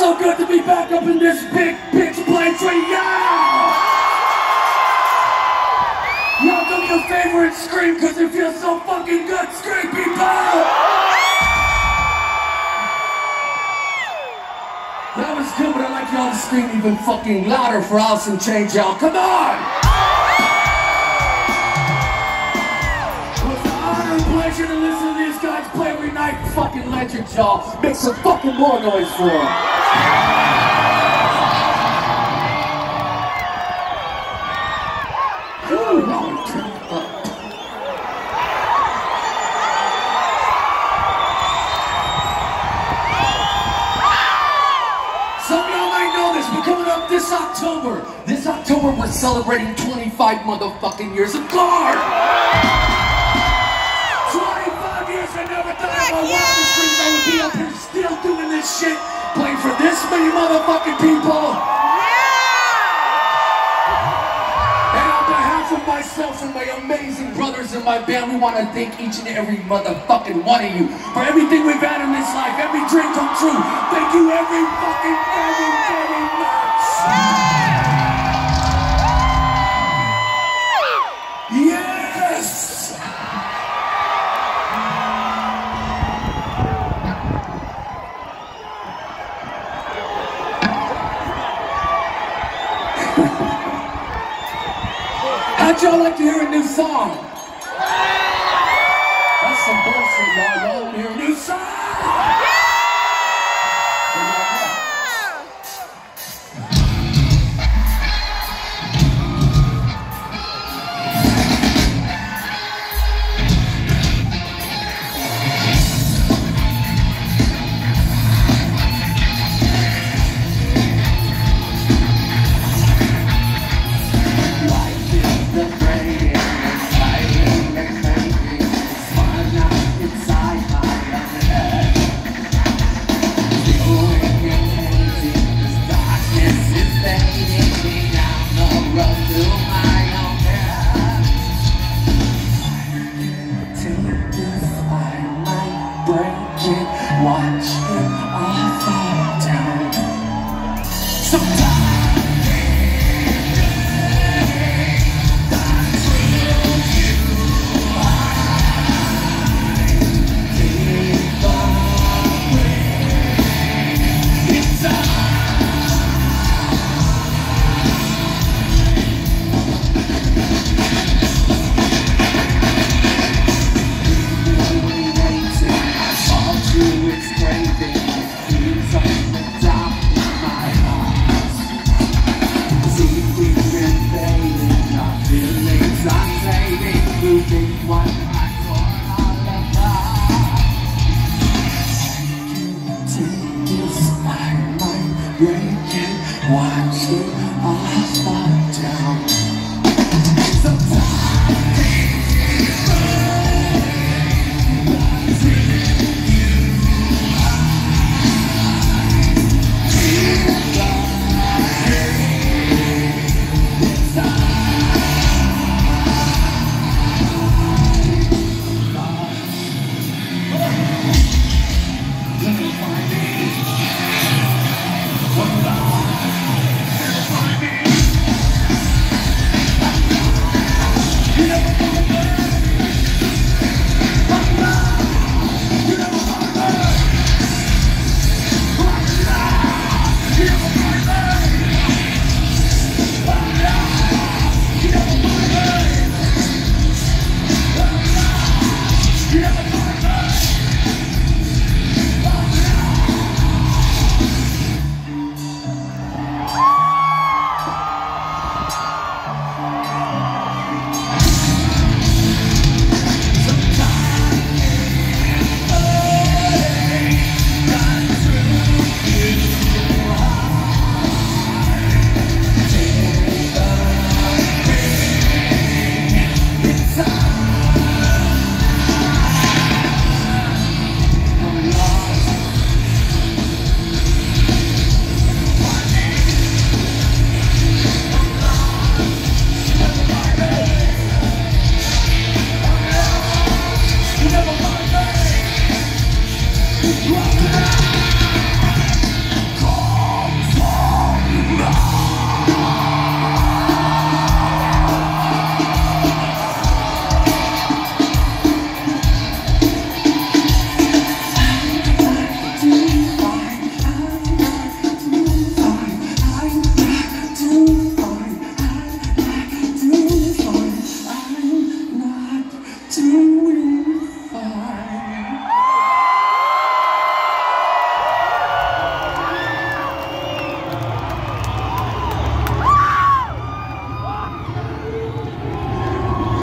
So good to be back up in this big pitch place right now. Y'all do me a favor and scream because it feels so fucking good. Scream, people! That was good, but I'd like y'all to scream even fucking louder for in Chains, y'all. Come on! It was an honor and pleasure to listen to these guys play every night. Fucking legends, y'all. Make some fucking more noise for them. This, October, this October we're celebrating 25 motherfucking years of guard. 25 years I never thought in my wildest dreams I would be up still doing this shit, playing for this many motherfucking people. And on behalf of myself and my amazing brothers in my band, we want to thank each and every motherfucking one of you for everything we've had in this life, every dream come true. Thank you every fucking very, very much. How'd y'all like to hear a new song? That's some bullshit, y'all. Y'all want to hear a new song?